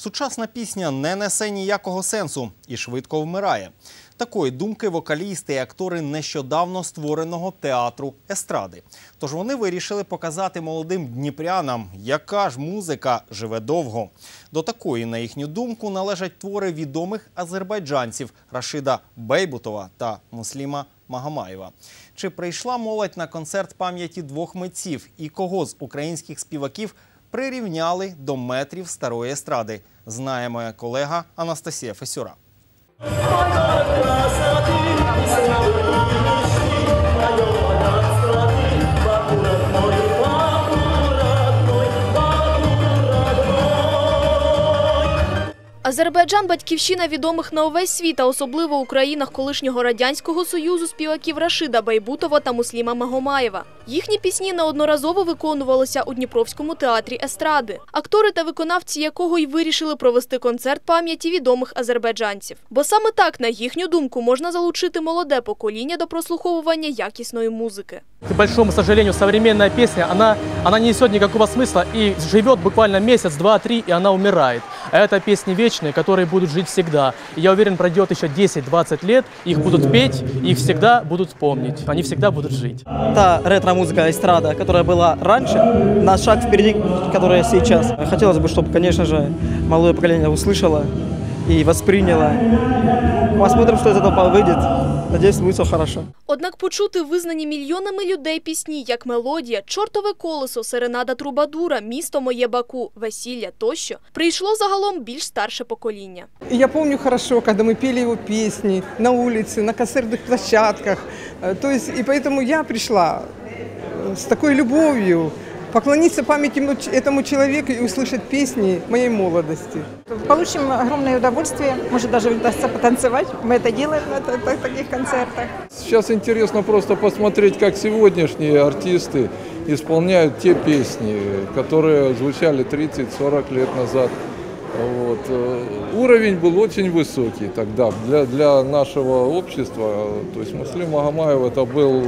Сучасна пісня не несе ніякого сенсу і швидко вмирає. Такої думки вокалісти і актори нещодавно створеного театру естради. Тож вони вирішили показати молодим дніпрянам, яка ж музика живе довго. До такої, на їхню думку, належать твори відомих азербайджанців Рашида Бейбутова та Мусліма Магомаєва. Чи прийшла молодь на концерт пам'яті двох митців і кого з українських співаків прирівняли до метрів старої естради? Знає моя колега Анастасія Фесюра. Азербайджан батьківщина відомих на увесь світ, а особливо у країнах колишнього радянського союзу співаків Рашида Байбутова та Мусліма Магомаєва. Їхні пісні неодноразово виконувалися у Дніпровському театрі естради, актори та виконавці якого й вирішили провести концерт пам'яті відомих азербайджанців. Бо саме так, на їхню думку, можна залучити молоде покоління до прослуховування якісної музики. К большому сожалению, современная песня, она, она не несет никакого смысла и живет буквально месяц, два, три, и она умирает. А это песни вечные, которые будут жить всегда. И я уверен, пройдет еще 10-20 лет, их будут петь, и их всегда будут помнить. Они всегда будут жить. та ретро-музыка эстрада, которая была раньше, на шаг впереди, которая сейчас. Хотелось бы, чтобы, конечно же, молодое поколение услышало и восприняло. Посмотрим, что из этого выйдет. Надеюсь, будет все хорошо. Однак почути визнані мільйонами людей пісні, як мелодія, чортове колесо, серенада Трубадура, місто моє Баку, весілля тощо, прийшло загалом більш старше покоління. И я помню хорошо, когда мы пели его песни на улице, на концертных площадках. Э, То есть, и поэтому я пришла э, с такой любовью поклониться памяти этому человеку и услышать песни моей молодости. Получим огромное удовольствие, может даже удастся потанцевать. Мы это делаем на та- та- таких концертах. Сейчас интересно просто посмотреть, как сегодняшние артисты исполняют те песни, которые звучали 30-40 лет назад. Вот. э, Уровень был очень высокий тогда для, для нашего общества. То есть Муслим Магомаев это был э,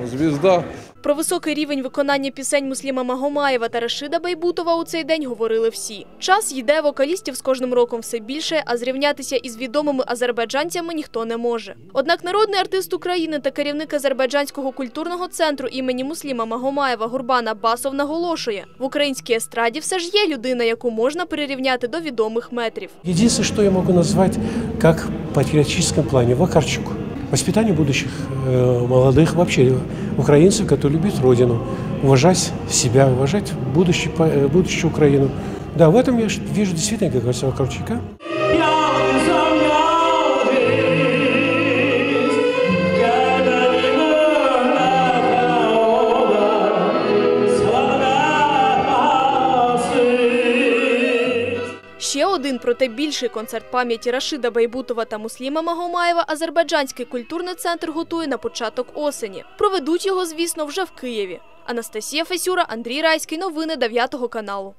ну, звезда. Про високий рівень виконання пісень Мусліма Магомаєва та Рашида Байбутова у цей день говорили всі. Час йде, вокалістів з кожним роком все більше, а зрівнятися із відомими азербайджанцями ніхто не може. Однак народний артист України та керівник азербайджанського культурного центру імені Мусліма Магомаєва Гурбан Абасов наголошує: в українській естраді все ж є людина, яку можна прирівняти до відомих метрів. Единственное, что я могу назвать как в патриотическом плане Вакарчук. Воспитание будущих э, молодых вообще украинцев, которые любят Родину, уважать себя, уважать будущее, э, будущую Украину. Да, в этом я вижу действительно, как говорится, Вакарчука. Ще один, проте більший концерт пам'яті Рашида Байбутова та Мусліма Магомаєва Азербайджанський культурний центр готує на початок осені. Проведуть його, звісно, вже в Києві. Анастасія Фесюра, Андрій Райський. Новини 9 каналу.